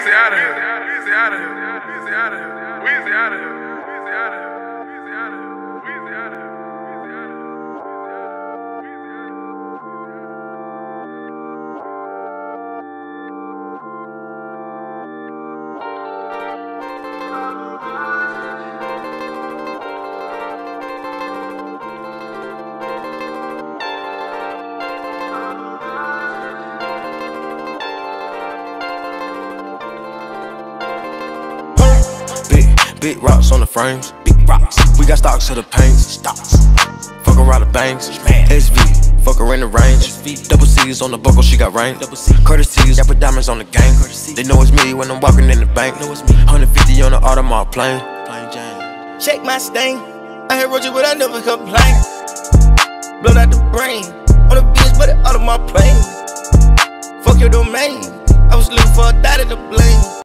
Weezy out of here. Weezy out of here. Weezy out of here. Weezy out of here. Weezy out of here. Big, big rocks on the frames. Big rocks. We got stocks to the paints. Stocks. Fuck around the banks. SV. Fuck her in the range. Double C's on the buckle, she got range. Courtesies, I put diamonds on the gang. They know it's me when I'm walking in the bank. 150 on the Audemars plane. Check my stain. I had Roger, but I never complain. Blood out the brain. On the bitch, but it out of my plane. Fuck your domain. I was looking for a dot in the blade.